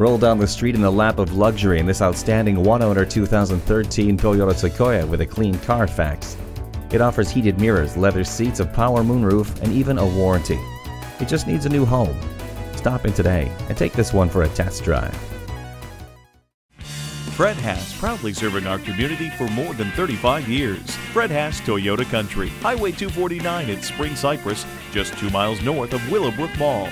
Roll down the street in the lap of luxury in this outstanding one-owner 2013 Toyota Sequoia with a clean Carfax. It offers heated mirrors, leather seats, a power moonroof, and even a warranty. It just needs a new home. Stop in today and take this one for a test drive. Fred Haas, proudly serving our community for more than 35 years. Fred Haas Toyota Country, Highway 249 at Spring Cypress, just two miles north of Willowbrook Mall.